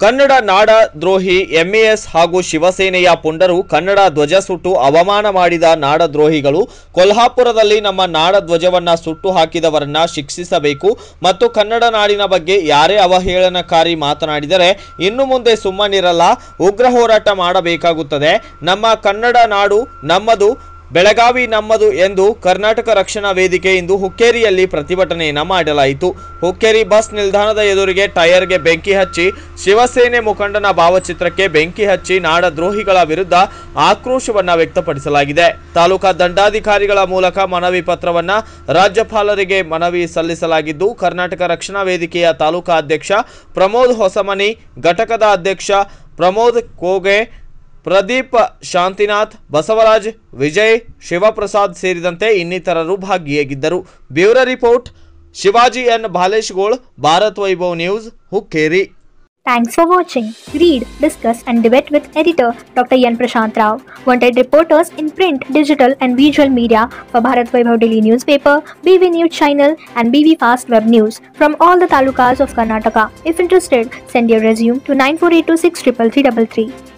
ಕನ್ನಡ ನಾಡ ದ್ರೋಹಿ ಎಂಎಎಸ್ ಹಾಗೂ ಶಿವಸೇನೆಯ ಪುಂಡರು ಕನ್ನಡ ಧ್ವಜ ಸುಟ್ಟು ಅವಮಾನ ಮಾಡಿದ ನಾಡ ದ್ರೋಹಿಗಳು ಕೊಲ್ಹಾಪುರದಲ್ಲಿ ನಮ್ಮ ನಾಡ ಧ್ವಜವನ್ನ ಸುಟ್ಟು ಹಾಕಿದವರನ್ನ ಶಿಕ್ಷಿಸಬೇಕು ಮತ್ತು ಕನ್ನಡ ನಾಡಿನ ಬಗ್ಗೆ ಯಾರೇ ಅವಹೇಳನಕಾರಿ ಮಾತನಾಡಿದರೆ ಇನ್ನು ಮುಂದೆ ಸುಮ್ಮನಿರಲ್ಲ, ಉಗ್ರ ಹೋರಾಟ ಮಾಡಬೇಕಾಗುತ್ತದೆ. ನಮ್ಮ ಕನ್ನಡ ನಾಡು ನಮ್ಮದು ಬೆಳಗಾವಿ ನಮ್ಮದು ಎಂದು ಕರ್ನಾಟಕ ರಕ್ಷಣಾ ವೇದಿಕೆ ಇಂದು ಹುಕ್ಕೇರಿಯಲ್ಲಿ ಪ್ರತಿಭಟನೆಯನ್ನು ಮಾಡಲಾಯಿತು. ಹುಕ್ಕೇರಿ ಬಸ್ ನಿಲ್ದಾಣದ ಎದುರಿಗೆ ಟೈರ್ಗೆ ಬೆಂಕಿ ಹಚ್ಚಿ, ಶಿವಸೇನೆ ಮುಖಂಡನ ಭಾವಚಿತ್ರಕ್ಕೆ ಬೆಂಕಿ ಹಚ್ಚಿ ನಾಡದ್ರೋಹಿಗಳ ವಿರುದ್ಧ ಆಕ್ರೋಶವನ್ನು ವ್ಯಕ್ತಪಡಿಸಲಾಗಿದೆ. ತಾಲೂಕಾ ದಂಡಾಧಿಕಾರಿಗಳ ಮೂಲಕ ಮನವಿ ಪತ್ರವನ್ನು ರಾಜ್ಯಪಾಲರಿಗೆ ಮನವಿ ಸಲ್ಲಿಸಲಾಗಿದ್ದು, ಕರ್ನಾಟಕ ರಕ್ಷಣಾ ವೇದಿಕೆಯ ತಾಲೂಕಾ ಅಧ್ಯಕ್ಷ ಪ್ರಮೋದ್ ಹೊಸಮನಿ, ಘಟಕದ ಅಧ್ಯಕ್ಷ ಪ್ರಮೋದ್ ಕೋಗೆ ಪ್ರದೀಪ್ ಶಾಂತಿನಾಥ್ ಬಸವರಾಜ್ ವಿಜಯ್ ಶಿವಪ್ರಸಾದ್ ಸೇರಿದಂತೆ ಇನ್ನಿತರರು ಭಾಗಿಯಾಗಿದ್ದರು bureau report Shivaji N Baleshgol Bharat Vaibhav news Hukkeri Thanks for watching. Read, discuss, and debate with editor Dr. Yan Prashant Rao. Wanted reporters in print, digital, and visual media for Bharat Vaibhav Daily newspaper, BV News channel, and BV Fast Web News from all the talukas of Karnataka. If interested, send your resume to 9482633333.